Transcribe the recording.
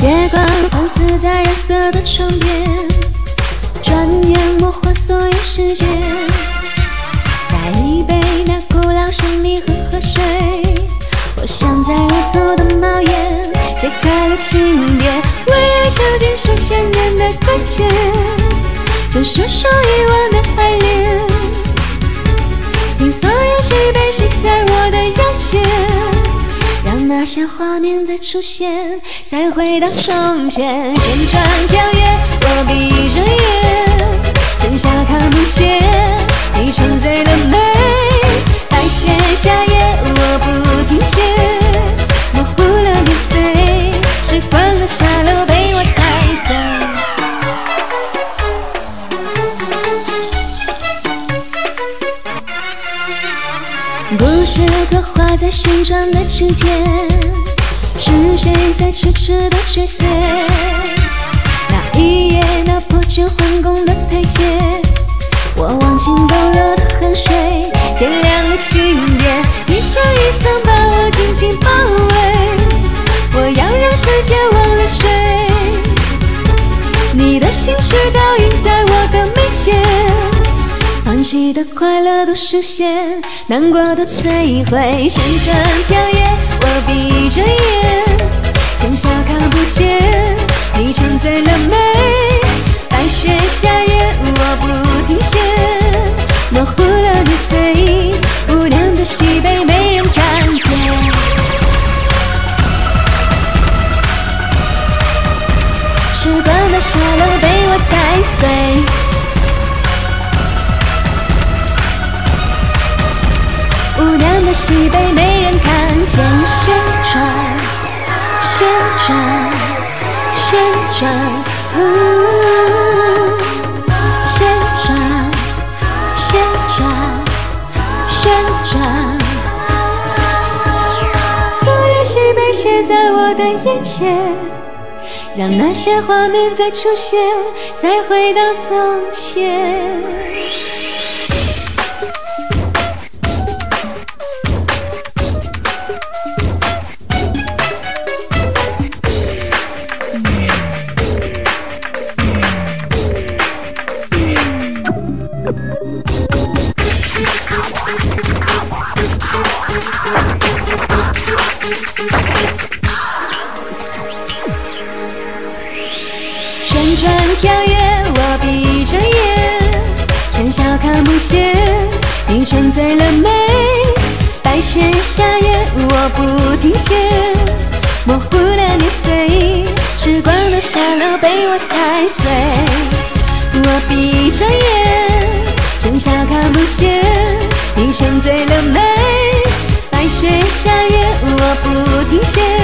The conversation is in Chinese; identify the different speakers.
Speaker 1: 月光放肆在染色的窗边，转眼模糊所有时间。再一杯那古老生命和河水，我想在额头的帽檐，揭开了经典。为爱囚禁数千年的关键，这是说遗忘的爱恋。听所画面再出现，再回到从前。旋转跳跃，我闭着眼，剩下看不见。故事刻画在旋转的指尖，是谁在痴痴的追随？那一夜，那破旧皇宫的台阶，我忘情抖落的汗水，点亮了庆典，一层一层把我紧紧包围。我要让世界忘了谁，你的心事倒映在。放弃的快乐都实现，难过都摧毁。旋转跳跃，我闭着眼，剩下看不见。你沉醉了没，白雪夏夜，我不停歇，模糊了年岁，无量的喜悲没人看见。时光的沙漏被我踩碎。的喜悲没人看见，旋转，旋转，旋转，呜，旋转，旋转，旋转。所有喜悲写在我的眼前，让那些画面再出现，再回到从前。旋转跳跃，我闭着眼，剩下看不见。你沉醉了没，白雪夏夜，我不停歇，模糊了年岁，时光的沙漏被我踩碎。我闭着眼，剩下看不见。你沉醉了没，白雪夏夜，我不停歇。